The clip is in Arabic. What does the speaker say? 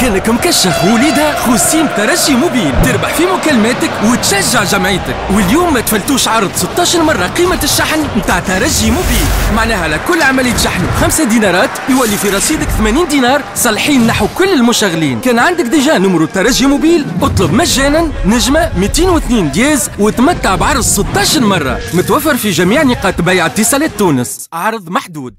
كانك مكشخ وليدها خوسيم ترجي موبيل تربح في مكالماتك وتشجع جمعيتك. واليوم ما تفلتوش عرض 16 مرة قيمة الشحن نتاع ترجي موبيل معناها على كل عملية شحن خمسة دينارات يولي في رصيدك 80 دينار. صالحين نحو كل المشغلين. كان عندك ديجا نمرو ترجي موبيل اطلب مجانا نجمة 202 دياز وتمتع بعرض 16 مرة. متوفر في جميع نقاط بيع اتصالات تونس. عرض محدود.